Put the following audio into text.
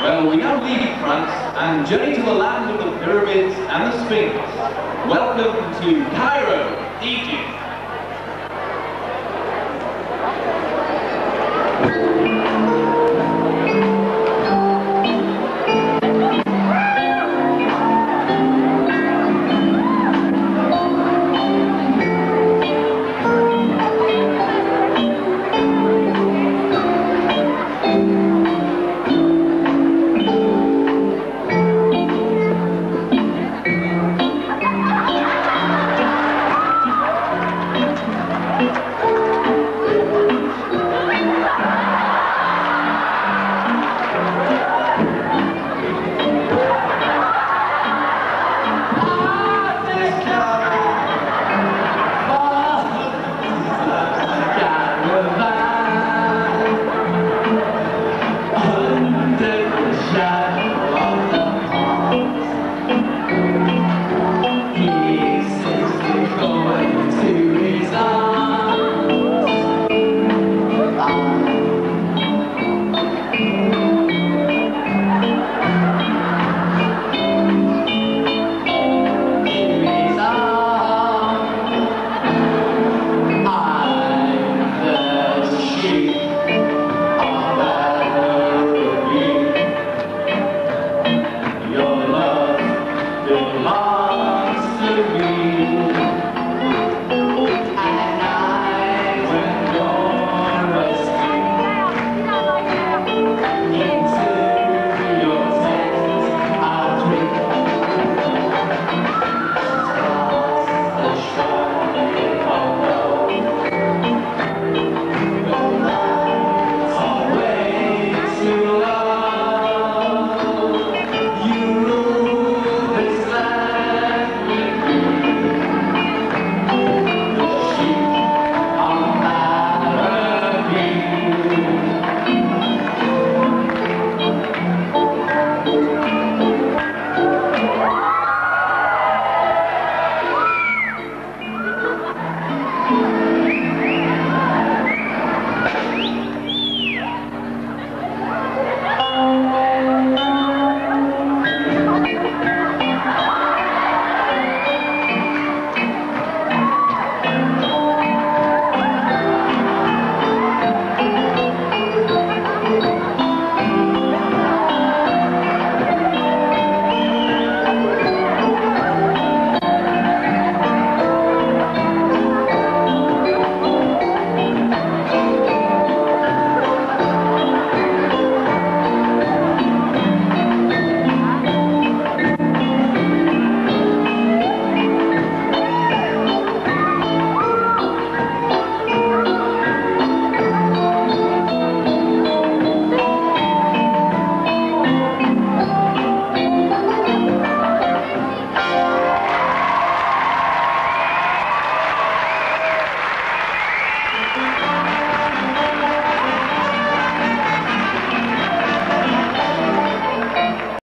Well, we now leave France and journey to the land of the pyramids and the Sphinx. Welcome to Cairo, Egypt.